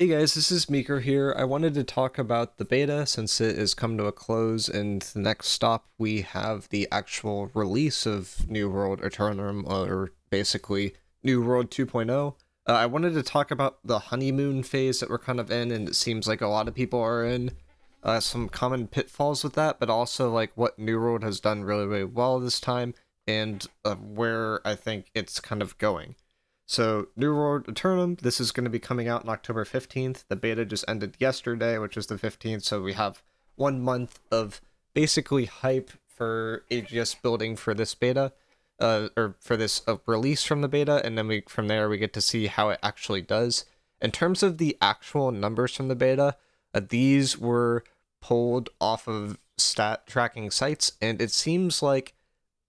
Hey guys, this is Mecrow here. I wanted to talk about the beta since it has come to a close and the next stop we have the actual release of New World Aeternum, or basically New World 2.0. Uh, I wanted to talk about the honeymoon phase that we're kind of in and it seems like a lot of people are in. Uh, some common pitfalls with that, but also like what New World has done really, really well this time and uh, where I think it's kind of going. So, New World Aeternum, this is going to be coming out on October 15th. The beta just ended yesterday, which is the 15th, so we have one month of basically hype for AGS building for this beta, uh, or for this uh, release from the beta, and then we from there we get to see how it actually does. In terms of the actual numbers from the beta, uh, these were pulled off of stat tracking sites, and it seems like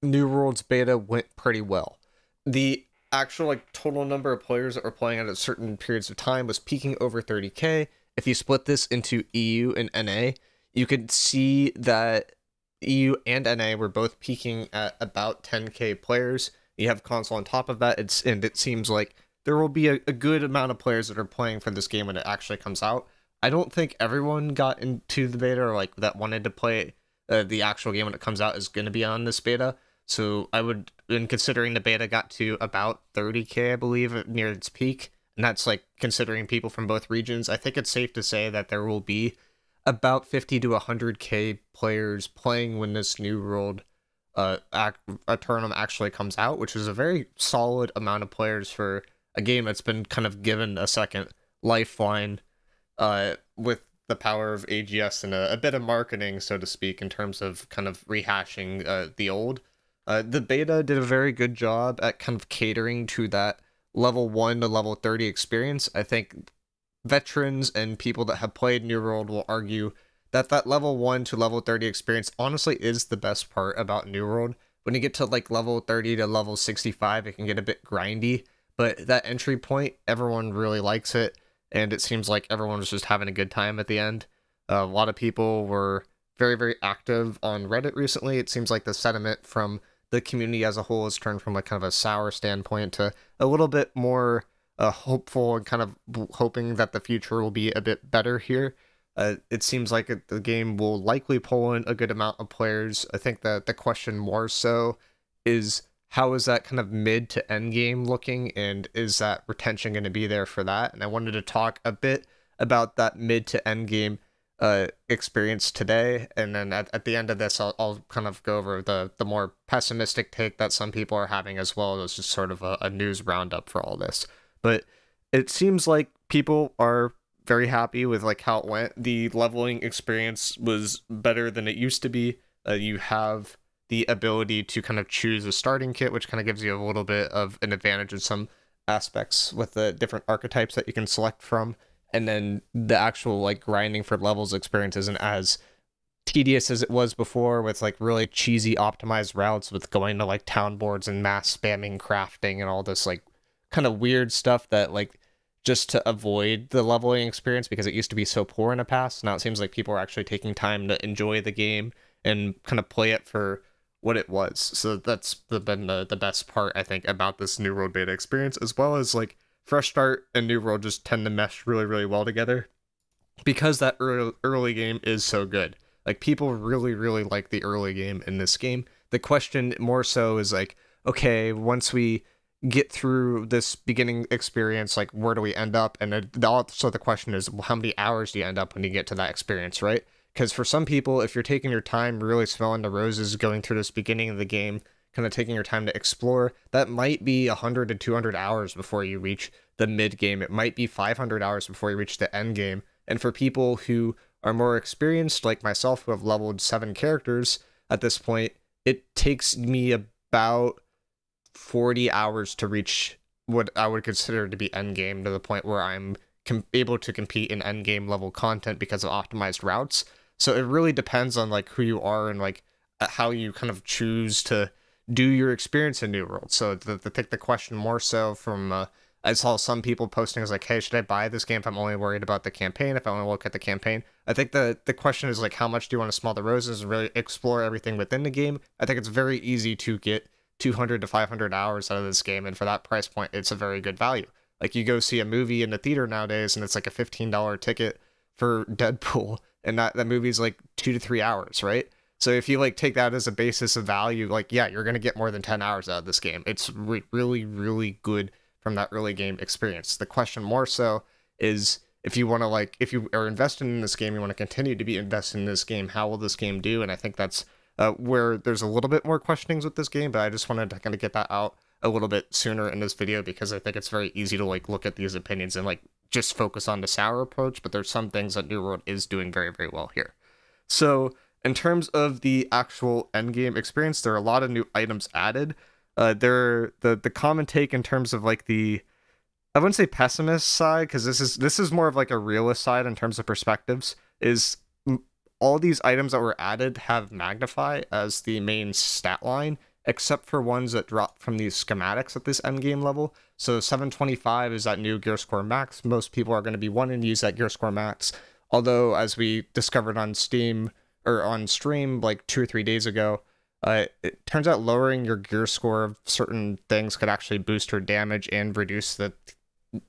New World's beta went pretty well. The actual like total number of players that were playing at a certain periods of time was peaking over 30k. If you split this into EU and NA, you could see that EU and NA were both peaking at about 10k players. You have console on top of that, it's and it seems like there will be a, a good amount of players that are playing for this game when it actually comes out. I don't think everyone got into the beta or like that wanted to play uh, the actual game when it comes out is going to be on this beta. So I would, in considering the beta got to about 30k, I believe, near its peak, and that's like considering people from both regions, I think it's safe to say that there will be about 50 to 100k players playing when this new world uh Aeternum actually comes out, which is a very solid amount of players for a game that's been kind of given a second lifeline uh with the power of AGS and a, a bit of marketing, so to speak, in terms of kind of rehashing uh, the old. Uh, the beta did a very good job at kind of catering to that level 1 to level 30 experience. I think veterans and people that have played New World will argue that that level 1 to level 30 experience honestly is the best part about New World. When you get to like level 30 to level 65, it can get a bit grindy, but that entry point, everyone really likes it, and it seems like everyone was just having a good time at the end. Uh, a lot of people were very, very active on Reddit recently. It seems like the sentiment from the community as a whole has turned from like kind of a sour standpoint to a little bit more uh, hopeful and kind of hoping that the future will be a bit better here. Uh, it seems like the game will likely pull in a good amount of players. I think that the question more so is how is that kind of mid to end game looking, and is that retention going to be there for that? And I wanted to talk a bit about that mid to end game uh, experience today, and then at, at the end of this, I'll, I'll kind of go over the the more pessimistic take that some people are having as well as just sort of a, a news roundup for all this. But it seems like people are very happy with like how it went. The leveling experience was better than it used to be. Uh, you have the ability to kind of choose a starting kit, which kind of gives you a little bit of an advantage in some aspects with the different archetypes that you can select from and then the actual like grinding for levels experience isn't as tedious as it was before with like really cheesy optimized routes with going to like town boards and mass spamming crafting and all this like kind of weird stuff that like just to avoid the leveling experience because it used to be so poor in the past now it seems like people are actually taking time to enjoy the game and kind of play it for what it was. So that's been the, the best part i think about this new world beta experience as well as like Fresh Start and New World just tend to mesh really, really well together because that early, early game is so good. Like, people really, really like the early game in this game. The question more so is like, okay, once we get through this beginning experience, like, where do we end up? And also the question is, how many hours do you end up when you get to that experience, right? Because for some people, if you're taking your time really smelling the roses going through this beginning of the game, kind of taking your time to explore, that might be 100 to 200 hours before you reach the mid game. It might be 500 hours before you reach the end game. And for people who are more experienced, like myself, who have leveled seven characters at this point, it takes me about 40 hours to reach what I would consider to be end game to the point where I'm able to compete in end game level content because of optimized routes. So it really depends on like who you are and like uh, how you kind of choose to do your experience in New World. So to, to the question more so from, uh, I saw some people posting as like, hey, should I buy this game if I'm only worried about the campaign? If I to look at the campaign, I think the the question is like, how much do you want to smell the roses and really explore everything within the game? I think it's very easy to get 200 to 500 hours out of this game, and for that price point, it's a very good value. Like you go see a movie in the theater nowadays and it's like a $15 ticket for Deadpool and that that movie's like 2 to 3 hours, right? So if you like take that as a basis of value, like yeah, you're to get more than 10 hours out of this game. It's re- really really good from that early game experience. The question more so is if you want to like if you are invested in this game, you want to continue to be invested in this game, how will this game do? And I think that's uh, where there's a little bit more questionings with this game, but I just wanted to kind of get that out a little bit sooner in this video because I think it's very easy to like look at these opinions and like just focus on the sour approach, but there's some things that New World is doing very, very well here. So in terms of the actual endgame experience, there are a lot of new items added. Uh, there the the common take in terms of like the I wouldn't say pessimist side because this is this is more of like a realist side in terms of perspectives. Is all these items that were added have magnify as the main stat line, except for ones that drop from these schematics at this endgame level. So 725 is that new gear score max. Most people are going to be wanting to use that gear score max. Although, as we discovered on Steam or on stream like two or three days ago, uh, it turns out lowering your gear score of certain things could actually boost your damage and reduce the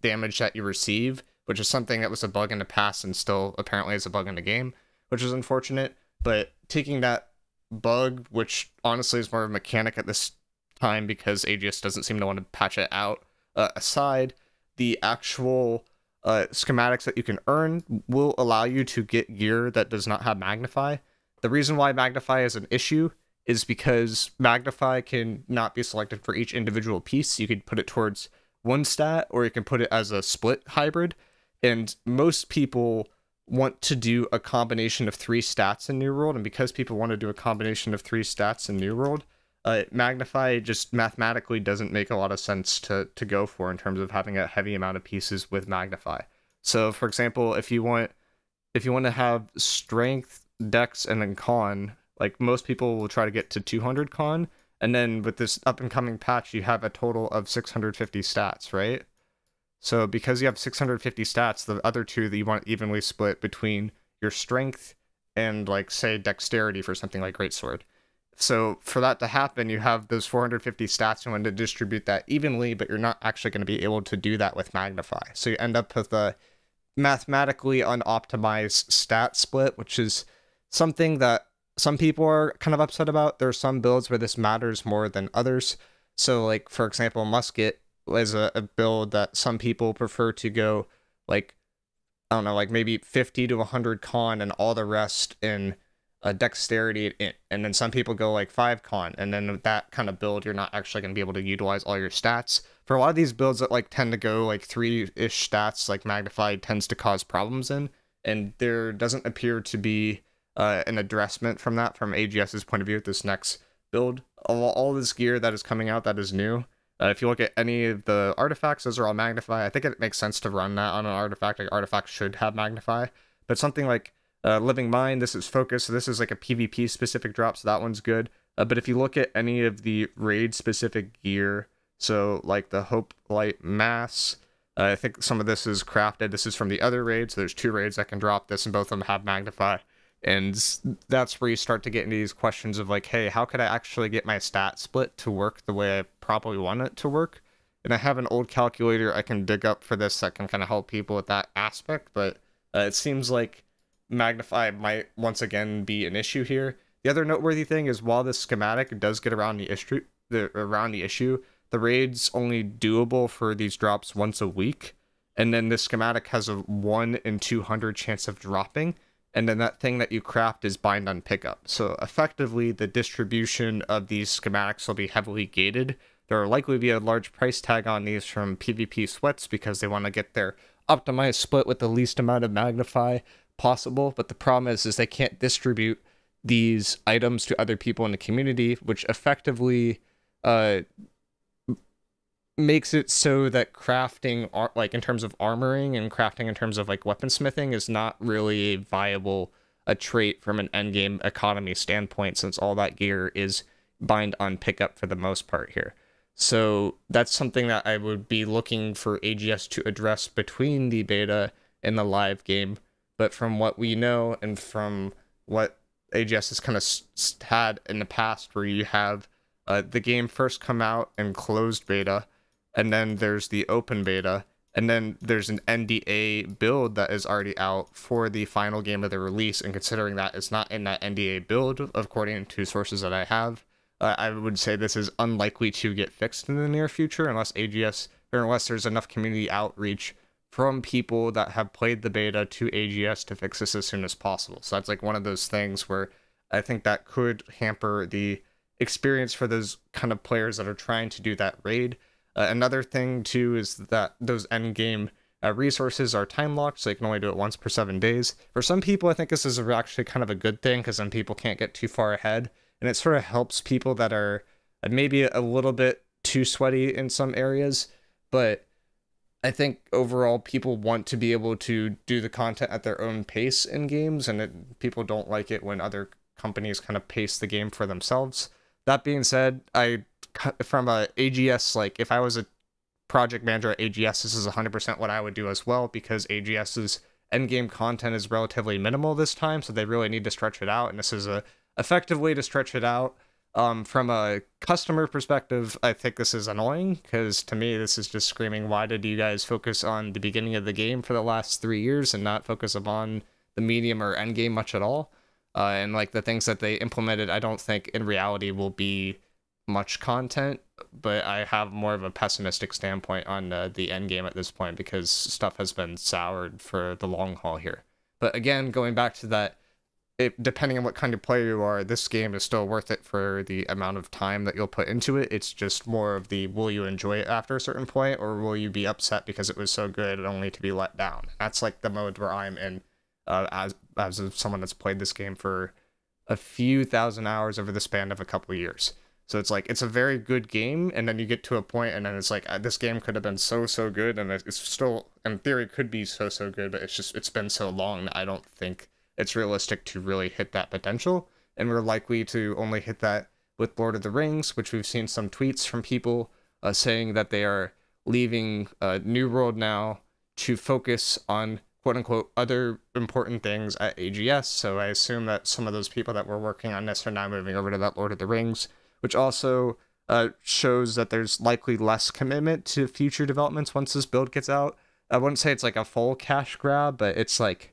damage that you receive, which is something that was a bug in the past and still apparently is a bug in the game, which is unfortunate. But taking that bug, which honestly is more of a mechanic at this time because AGS doesn't seem to want to patch it out, uh, aside, the actual uh, schematics that you can earn will allow you to get gear that does not have Magnify. The reason why Magnify is an issue is because Magnify can not be selected for each individual piece. You could put it towards one stat or you can put it as a split hybrid. And most people want to do a combination of three stats in New World. And because people want to do a combination of three stats in New World, uh, Magnify just mathematically doesn't make a lot of sense to to go for in terms of having a heavy amount of pieces with Magnify. So, for example, if you want if you want to have Strength, Dex, and then Con, like most people will try to get to 200 Con, and then with this up and coming patch, you have a total of 650 stats, right? So because you have 650 stats, the other two that you want evenly split between your strength and like say dexterity for something like greatsword. So for that to happen, you have those 450 stats and want to distribute that evenly, but you're not actually going to be able to do that with Magnify. So you end up with a mathematically unoptimized stat split, which is something that some people are kind of upset about. There are some builds where this matters more than others. So like for example, Musket is a, a build that some people prefer to go like I don't know, like maybe 50 to 100 con and all the rest in a dexterity int, and then some people go like five con and then that kind of build you're not actually going to be able to utilize all your stats. For a lot of these builds that like tend to go like three-ish stats like magnified tends to cause problems in and there doesn't appear to be uh, an addressment from that from ags's point of view with this next build. All, all this gear that is coming out that is new uh, if you look at any of the artifacts those are all magnify. I think it makes sense to run that on an artifact like artifacts should have magnify but something like uh, Living Mind, this is focus. So this is like a PvP specific drop, so that one's good. Uh, but if you look at any of the raid specific gear, so like the Hope Light Mass, uh, I think some of this is crafted. This is from the other raids. So there's two raids that can drop this, and both of them have Magnify. And that's where you start to get into these questions of like, hey, how could I actually get my stat split to work the way I probably want it to work? And I have an old calculator I can dig up for this that can kind of help people with that aspect. But uh, it seems like magnify might once again be an issue here. The other noteworthy thing is while this schematic does get around the issue, the around the issue, the raid's only doable for these drops once a week, and then this schematic has a one in two hundred chance of dropping, and then that thing that you craft is bind on pickup. So effectively, the distribution of these schematics will be heavily gated. There will likely be a large price tag on these from PvP sweats because they want to get their optimized split with the least amount of magnify possible, but the problem is is they can't distribute these items to other people in the community, which effectively uh, makes it so that crafting like in terms of armoring and crafting in terms of like weaponsmithing is not really a viable a trait from an endgame economy standpoint since all that gear is bind on pickup for the most part here. So that's something that I would be looking for AGS to address between the beta and the live game but from what we know and from what AGS has kind of had in the past, where you have uh, the game first come out in closed beta, and then there's the open beta, And then there's an NDA build that is already out for the final game of the release. And considering that it's not in that NDA build, according to sources that I have, uh, I would say this is unlikely to get fixed in the near future unless AGS or unless there's enough community outreach from people that have played the beta to AGS to fix this as soon as possible. So that's like one of those things where I think that could hamper the experience for those kind of players that are trying to do that raid. Uh, another thing too is that those end game uh, resources are time locked, so you can only do it once per seven days. For some people, I think this is actually kind of a good thing because then people can't get too far ahead and it sort of helps people that are maybe a little bit too sweaty in some areas, but I think overall people want to be able to do the content at their own pace in games, and it, people don't like it when other companies kind of pace the game for themselves. That being said, I from a AGS like if I was a project manager at AGS, this is 100% what I would do as well because AGS's end game content is relatively minimal this time, so they really need to stretch it out, and this is a effective way to stretch it out. Um, from a customer perspective, I think this is annoying because to me, this is just screaming, why did you guys focus on the beginning of the game for the last three years and not focus upon the medium or end game much at all? Uh, and like the things that they implemented, I don't think in reality will be much content, but I have more of a pessimistic standpoint on uh, the end game at this point because stuff has been soured for the long haul here. But again, going back to that it, depending on what kind of player you are, this game is still worth it for the amount of time that you'll put into it. It's just more of the will you enjoy it after a certain point, or will you be upset because it was so good only to be let down? That's like the mode where I'm in, uh, as as someone that's played this game for a few thousand hours over the span of a couple years. So it's like it's a very good game, and then you get to a point, and then it's like uh, this game could have been so so good, and it's still in theory could be so so good, but it's just it's been so long that I don't think it's realistic to really hit that potential. And we're likely to only hit that with Lord of the Rings, which we've seen some tweets from people uh, saying that they are leaving uh, New World now to focus on quote unquote other important things at AGS. So I assume that some of those people that were working on this are now moving over to that Lord of the Rings, which also uh, shows that there's likely less commitment to future developments once this build gets out. I wouldn't say it's like a full cash grab, but it's like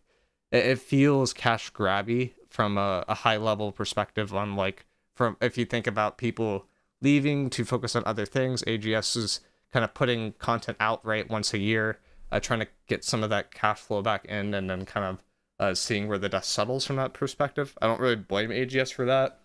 it, feels cash grabby from a, a high level perspective on like from if you think about people leaving to focus on other things ags is kind of putting content out right once a year uh, trying to get some of that cash flow back in and then kind of uh, seeing where the dust settles from that perspective. I don't really blame ags for that.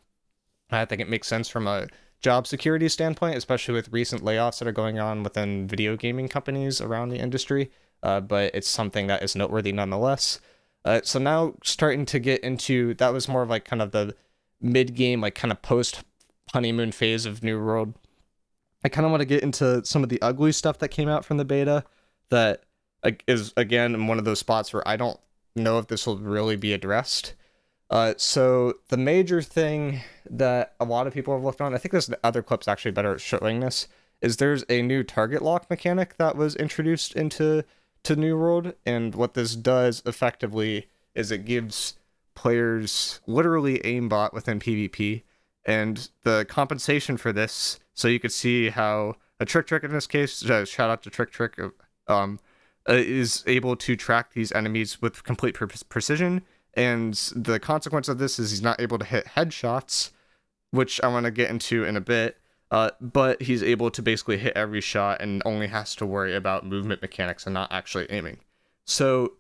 I think it makes sense from a job security standpoint especially with recent layoffs that are going on within video gaming companies around the industry uh, but it's something that is noteworthy nonetheless uh, so now starting to get into that was more of like kind of the mid game, like kind of post honeymoon phase of New World. I kind of want to get into some of the ugly stuff that came out from the beta that is again in one of those spots where I don't know if this will really be addressed. Uh, so the major thing that a lot of people have looked on, I think this other clips actually better at showing this, is there's a new target lock mechanic that was introduced into to New World, and what this does effectively is it gives players literally aimbot within PvP, and the compensation for this. So you could see how a Trick Trick in this case, uh, shout out to Trick Trick, um, uh, is able to track these enemies with complete pre- precision. And the consequence of this is he's not able to hit headshots, which I want to get into in a bit. Uh, but he's able to basically hit every shot and only has to worry about movement mechanics and not actually aiming. So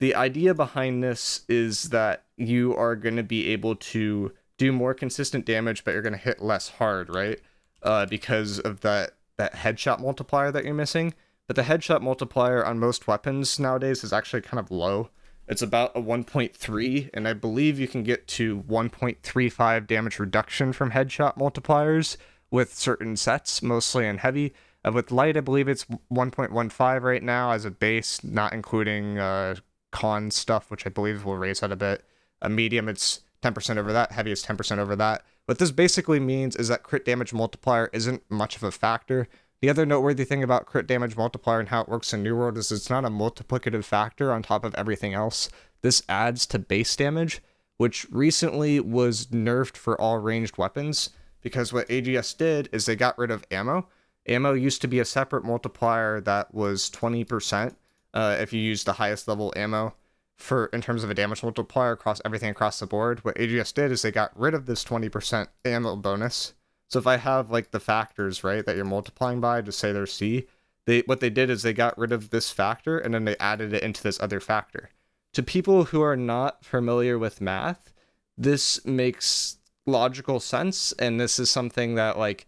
the idea behind this is that you are going to be able to do more consistent damage, but you're going to hit less hard, right? Uh, because of that that headshot multiplier that you're missing. But the headshot multiplier on most weapons nowadays is actually kind of low. It's about a 1.3, and I believe you can get to 1.35 damage reduction from headshot multipliers with certain sets, mostly in heavy. Uh, with light, I believe it's 1.15 right now as a base, not including uh, con stuff, which I believe will raise that a bit. A medium, it's 10% over that. Heavy is 10% over that. What this basically means is that crit damage multiplier isn't much of a factor. The other noteworthy thing about crit damage multiplier and how it works in New World is it's not a multiplicative factor on top of everything else. This adds to base damage, which recently was nerfed for all ranged weapons because what AGS did is they got rid of ammo. ammo used to be a separate multiplier that was 20% uh, if you use the highest level ammo for in terms of a damage multiplier across everything across the board. What AGS did is they got rid of this 20% ammo bonus. So if I have like the factors, right, that you're multiplying by, just say they're C, they what they did is they got rid of this factor and then they added it into this other factor. To people who are not familiar with math, this makes logical sense and this is something that like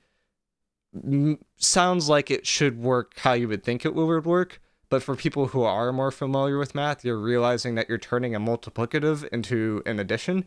sounds like it should work how you would think it would work but for people who are more familiar with math, you're realizing that you're turning a multiplicative into an addition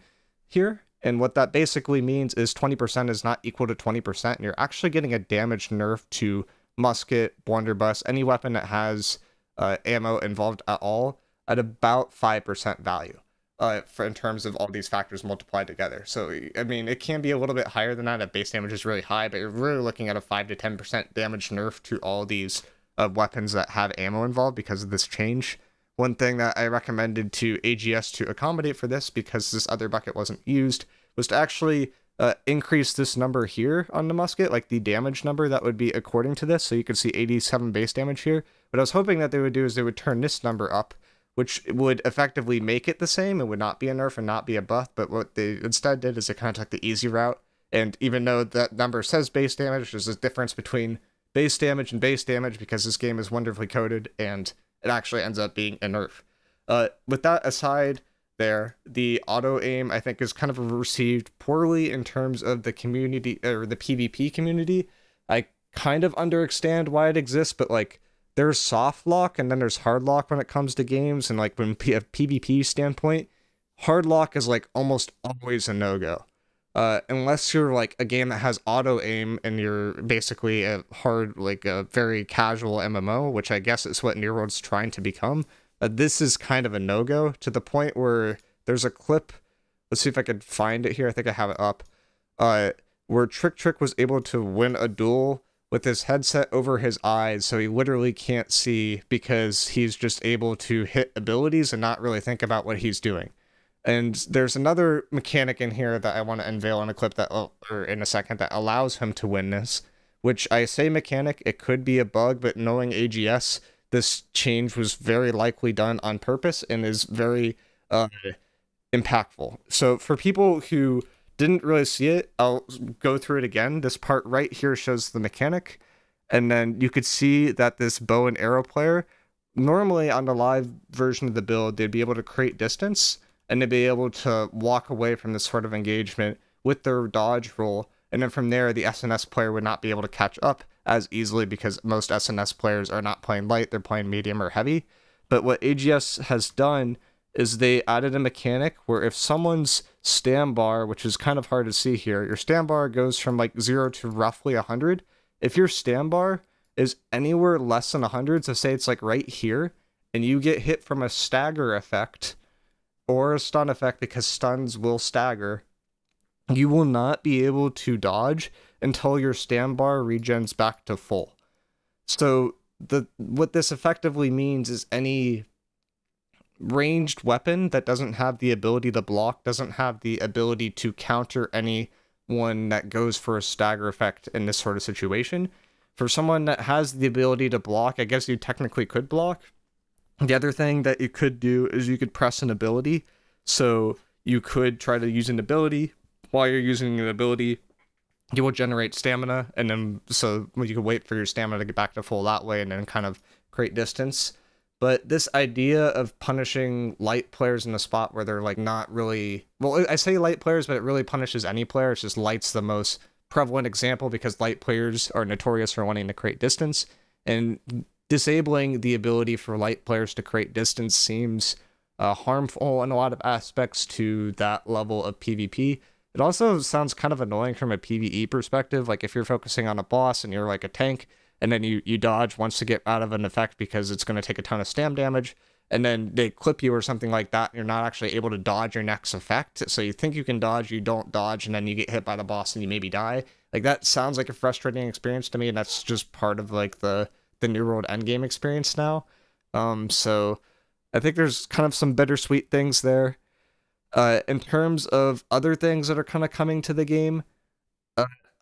here. And what that basically means is 20% is not equal to 20%. And you're actually getting a damage nerf to musket, blunderbuss, any weapon that has uh, ammo involved at all at about 5% value. Uh, for in terms of all these factors multiplied together. So, I mean, it can be a little bit higher than that if base damage is really high, but you're really looking at a 5 to 10% damage nerf to all these of weapons that have ammo involved because of this change. One thing that I recommended to AGS to accommodate for this, because this other bucket wasn't used, was to actually uh, increase this number here on the musket, like the damage number that would be according to this. So you can see 87 base damage here. What I was hoping that they would do is they would turn this number up, which would effectively make it the same. It would not be a nerf and not be a buff. But what they instead did is they kind of took the easy route. And even though that number says base damage, there's a difference between base damage and base damage because this game is wonderfully coded and it actually ends up being a nerf. Uh, with that aside, there the auto aim I think is kind of received poorly in terms of the community or the PvP community. I kind of understand why it exists, but like there's soft lock and then there's hard lock when it comes to games, and like when a PvP standpoint, hard lock is like almost always a no go uh, unless you're like a game that has auto aim and you're basically a hard, like a very casual MMO, which I guess is what New World's trying to become. Uh, this is kind of a no go to the point where there's a clip. Let's see if I could find it here. I think I have it up. Uh, where Trick Trick was able to win a duel with his headset over his eyes, so he literally can't see because he's just able to hit abilities and not really think about what he's doing. And there's another mechanic in here that I want to unveil in a clip that, oh, or in a second, that allows him to win this. Which I say mechanic, it could be a bug, but knowing AGS, this change was very likely done on purpose and is very uh, impactful. So for people who didn't really see it, I'll go through it again. This part right here shows the mechanic, and then you could see that this bow and arrow player, normally on the live version of the build, they'd be able to create distance and to be able to walk away from this sort of engagement with their dodge roll. And then from there, the SNS player would not be able to catch up as easily because most SNS players are not playing light, they're playing medium or heavy. But what AGS has done is they added a mechanic where if someone's stand bar, which is kind of hard to see here, your stand bar goes from like zero to roughly 100. If your stand bar is anywhere less than 100, so say it's like right here, and you get hit from a stagger effect, or a stun effect because stuns will stagger, you will not be able to dodge until your stand bar regens back to full. So the what this effectively means is any ranged weapon that doesn't have the ability to block doesn't have the ability to counter anyone that goes for a stagger effect in this sort of situation. For someone that has the ability to block, I guess you technically could block, the other thing that you could do is you could press an ability. So you could try to use an ability. While you're using an ability, you will generate stamina, and then so you can wait for your stamina to get back to full that way, and then kind of create distance. But this idea of punishing light players in a spot where they're like not really well, I say light players, but it really punishes any player. It's just light's the most prevalent example because light players are notorious for wanting to create distance. And disabling the ability for light players to create distance seems uh, harmful in a lot of aspects to that level of PvP. It also sounds kind of annoying from a PvE perspective. Like if you're focusing on a boss and you're like a tank, and then you, you dodge once to get out of an effect because it's going to take a ton of stam damage, and then they clip you or something like that, you're not actually able to dodge your next effect. So you think you can dodge, you don't dodge, and then you get hit by the boss and you maybe die. Like that sounds like a frustrating experience to me, and that's just part of like the the New World Endgame experience now. Um, so I think there's kind of some bittersweet things there. Uh, in terms of other things that are kind of coming to the game,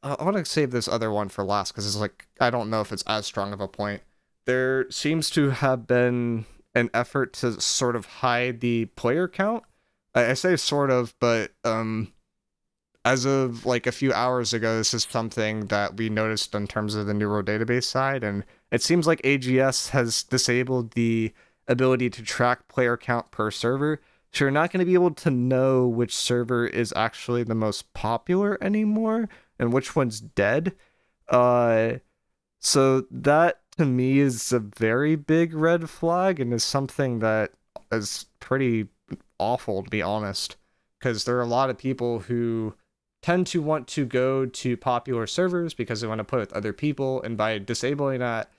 I want to save this other one for last because it's like I don't know if it's as strong of a point. There seems to have been an effort to sort of hide the player count. I, I say sort of, but um, as of like a few hours ago, this is something that we noticed in terms of the New World database side, and it seems like AGS has disabled the ability to track player count per server. So you're not going to be able to know which server is actually the most popular anymore and which one's dead. Uh, so that to me is a very big red flag and is something that is pretty awful to be honest, because there are a lot of people who tend to want to go to popular servers because they want to play with other people. And by disabling that,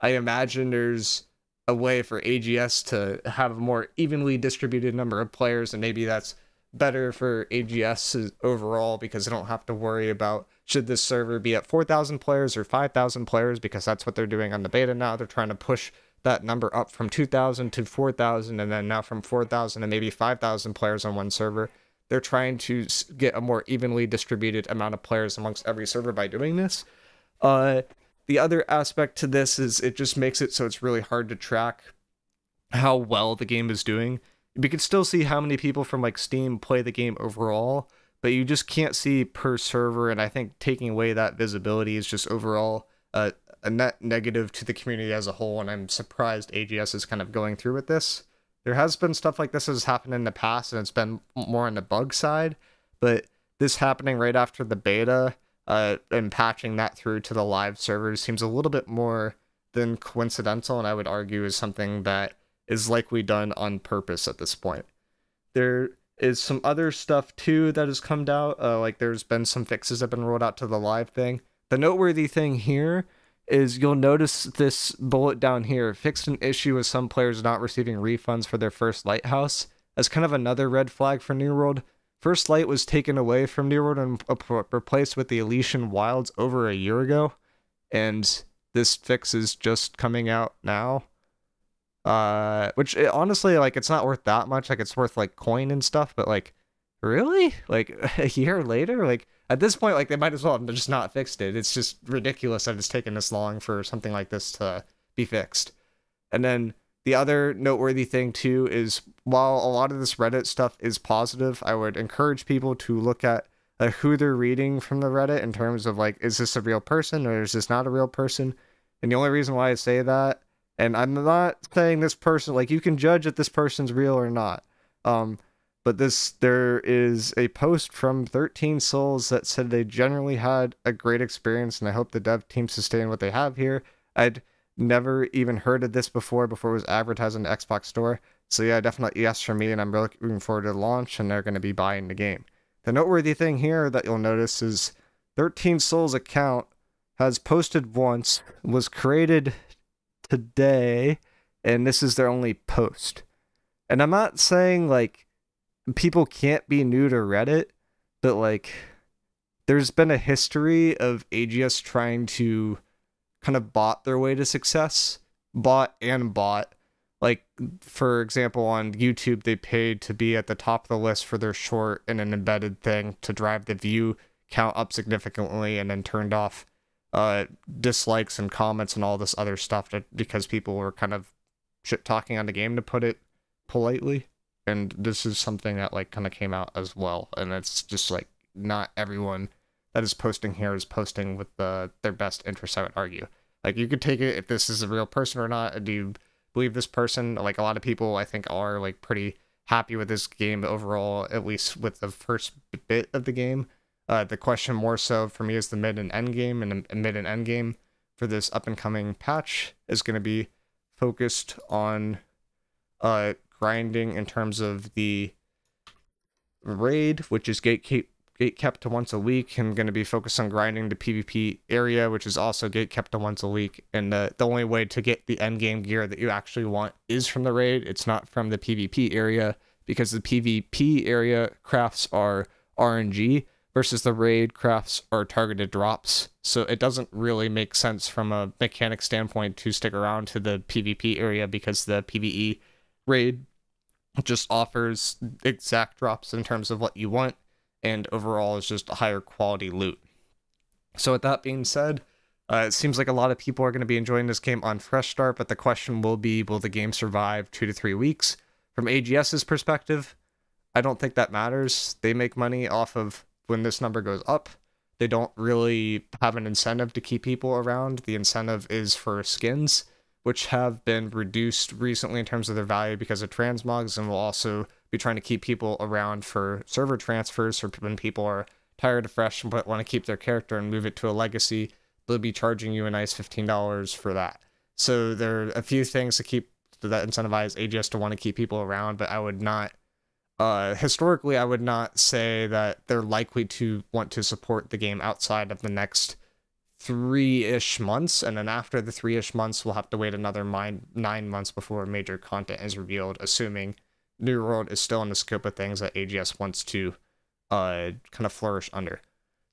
I imagine there's a way for AGS to have a more evenly distributed number of players, and maybe that's better for AGS overall because they don't have to worry about should this server be at 4,000 players or 5,000 players because that's what they're doing on the beta now. They're trying to push that number up from 2,000 to 4,000 and then now from 4,000 to maybe 5,000 players on one server they're trying to get a more evenly distributed amount of players amongst every server by doing this. Uh, the other aspect to this is it just makes it so it's really hard to track how well the game is doing. You can still see how many people from like Steam play the game overall, but you just can't see per server. And I think taking away that visibility is just overall uh, a net negative to the community as a whole. And I'm surprised AGS is kind of going through with this there has been stuff like this has happened in the past and it's been more on the bug side but this happening right after the beta uh, and patching that through to the live servers seems a little bit more than coincidental and i would argue is something that is likely done on purpose at this point there is some other stuff too that has come out uh, like there's been some fixes that have been rolled out to the live thing the noteworthy thing here is you'll notice this bullet down here fixed an issue with some players not receiving refunds for their first lighthouse as kind of another red flag for New World. First Light was taken away from New World and replaced with the Elysian Wilds over a year ago, and this fix is just coming out now. Uh, which it, honestly, like, it's not worth that much. Like, it's worth like coin and stuff, but like, really, like a year later, like at this point, like they might as well have just not fixed it. It's just ridiculous that it's taken this long for something like this to be fixed. And then the other noteworthy thing too is while a lot of this Reddit stuff is positive, I would encourage people to look at uh, who they're reading from the Reddit in terms of like, is this a real person or is this not a real person? And the only reason why I say that, and I'm not saying this person, like you can judge if this person's real or not. Um, but this there is a post from 13 souls that said they generally had a great experience and i hope the dev team sustain what they have here. I'd never even heard of this before before it was advertised on the xbox store. So yeah definitely yes for me and i'm really looking forward to the launch and they're going to be buying the game. The noteworthy thing here that you'll notice is 13 souls account has posted once was created today and this is their only post and i'm not saying like people can't be new to Reddit, but like there's been a history of AGS trying to kind of bot their way to success, bot and bot. Like for example, on YouTube, they paid to be at the top of the list for their short and an embedded thing to drive the view count up significantly, and then turned off uh, dislikes and comments and all this other stuff to, because people were kind of shit talking on the game, to put it politely. And this is something that like kind of came out as well. And it's just like not everyone that is posting here is posting with the their best interest i would argue. Like you could take it if this is a real person or not. Do you believe this person? Like a lot of people i think are like pretty happy with this game overall at least with the first bit of the game uh, the question more so for me is the mid and end game and the mid and end game for this up and coming patch is going to be focused on uh grinding in terms of the raid, which is gate gate kept to once a week. I'm going to be focused on grinding the PvP area, which is also gate kept to once a week. And the, the only way to get the end game gear that you actually want is from the raid. It's not from the PvP area because the PvP area crafts are RNG versus the raid crafts are targeted drops. So it doesn't really make sense from a mechanic standpoint to stick around to the PvP area because the PvE raid just offers exact drops in terms of what you want and overall is just a higher quality loot. So with that being said, uh, it seems like a lot of people are going to be enjoying this game on Fresh Start, but the question will be will the game survive two to three weeks? From AGS's perspective, I don't think that matters. They make money off of when this number goes up. They don't really have an incentive to keep people around. The incentive is for skins, which have been reduced recently in terms of their value because of transmogs, and will also be trying to keep people around for server transfers for when people are tired of fresh but want to keep their character and move it to a legacy they'll be charging you a nice $15 for that. So there are a few things to keep that incentivize AGS to want to keep people around, but I would not uh, historically, I would not say that they're likely to want to support the game outside of the next three ish months. And then after the three ish months, we'll have to wait another nine, months before major content is revealed, assuming New World is still in the scope of things that AGS wants to uh, kind of flourish under.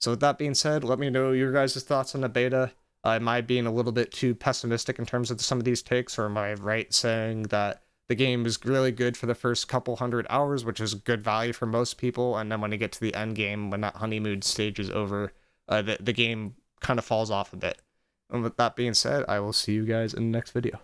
So with that being said, let me know your guys' thoughts on the beta. Uh, am I being a little bit too pessimistic in terms of some of these takes, or am I right saying that the game is really good for the first couple hundred hours, which is good value for most people, and then when you get to the end game, when that honeymoon stage is over, uh, the, the game kind of falls off a bit. And with that being said, I will see you guys in the next video.